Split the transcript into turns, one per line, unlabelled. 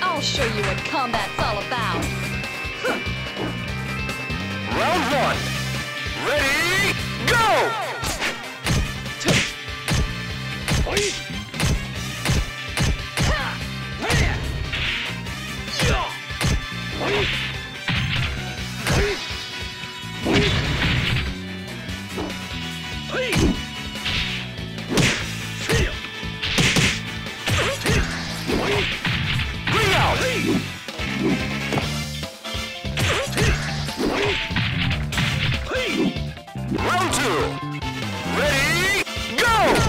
I'll show you what combat's all about.
Round one. two. Ready, go!